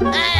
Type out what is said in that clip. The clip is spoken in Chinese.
哎。